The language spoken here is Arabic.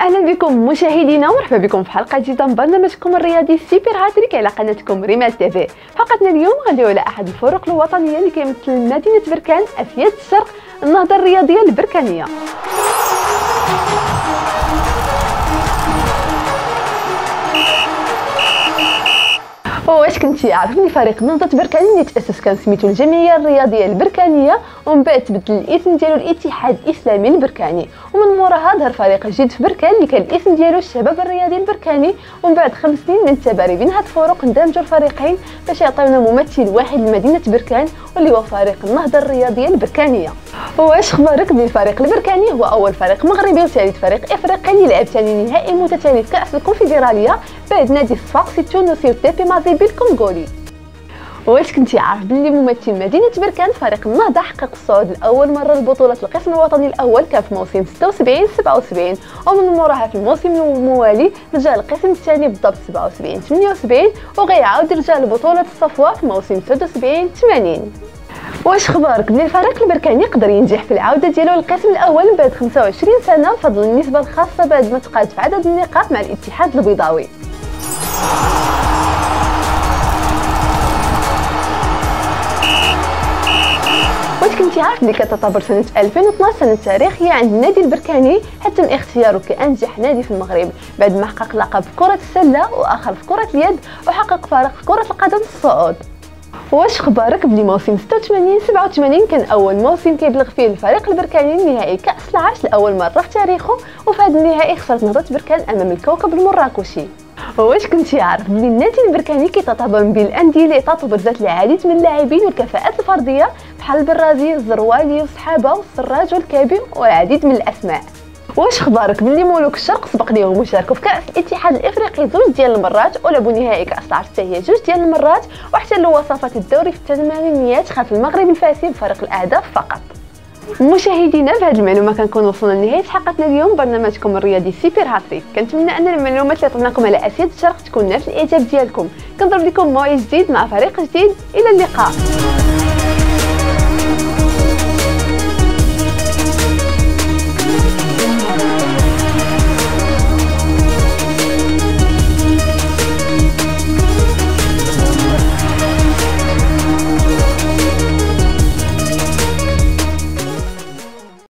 أهلا بكم مشاهدينا ومرحبا بكم في حلقة جديدة من برنامجكم الرياضي Super Hattrick على قناتكم ريمال TV حلقتنا اليوم غندويو على أحد الفرق الوطنية اللي كيمثل مدينة بركان أفياد الشرق النهضة الرياضية البركانية. واش كنتي عارف ان فريق نهضه بركان اللي تأسس كان سميتو الجمعية الرياضية البركانية ومن بعد تبدل الاسم ديالو الاتحاد الإسلامي البركاني. ومن موراها ظهر فريق جديد في بركان اللي كان الاسم ديالو الشباب الرياضي البركاني. ومن بعد خمس سنين من التباري بين هاد الفرق اندمجوا الفريقين باش يعطيونا ممثل واحد لمدينة بركان واللي هو فريق النهضة الرياضية البركانية. واش خبرك بلي الفريق البركاني؟ هو أول فريق مغربي وثالث فريق إفريقي اللي لعب ثاني نهائي متتالي في كأس الكونفدرالية. بعد نادي الصفاقسي التونسي وتيبي مازيبي الكونغولي. واش كنتي عارف بلي ممثل مدينة بركان فريق النهضه حقق الصعود لأول مرة لبطولة القسم الوطني الأول كان في موسم 76 77 ومن موراها في الموسم الموالي رجع القسم الثاني بالضبط 77 78 وغيعاود يرجع لبطولة الصفوة في موسم 76 80 واش خبارك بلي الفريق البركاني يقدر ينجح في العودة ديالو للقسم الأول بعد 25 سنة بفضل النسبة الخاصة بعد ما تقاد في عدد النقاط مع الاتحاد البيضاوي؟ واش كنتي عارف بلي كتعتبر سنة 2012 سنة تاريخية عند النادي البركاني حتى من اختياره كأنجح نادي في المغرب. بعد ما حقق لقب في كرة السلة وآخر في كرة اليد وحقق فارق في كرة القدم الصعود. واش خبارك بلي موسم 86 87 كان أول موسم كيبلغ فيه الفريق البركاني نهائي كأس العرش لأول مرة في تاريخه وفي هذا النهائي خسرت نهضة بركان أمام الكوكب المراكشي. واش كنتي عارف بلي النادي البركاني من بين الأندية اللي عطات برزات العديد من اللاعبين والكفاءات الفردية بحال البرازي الزروالي وصحابه والسراج والكابي والعديد من الأسماء. واش خبارك بلي ملوك الشرق سبق ليهم وشاركوا في كأس الاتحاد الإفريقي زوج ديال المرات ولعبوا نهائي كأس العرش هي جوج ديال المرات واحتلوا وصفات الدوري في الثمانينيات خلف المغرب الفاسي بفرق الأهداف فقط. مشاهدينا بهذه المعلومه كنكون وصلنا لنهاية حلقتنا اليوم. برنامجكم الرياضي سيبر هاتريك. كنتمنى أن المعلومات اللي عطيناكم على أسياد الشرق تكون نفس الإعجاب ديالكم. كنضرب لكم موعد جديد مع فريق جديد. إلى اللقاء.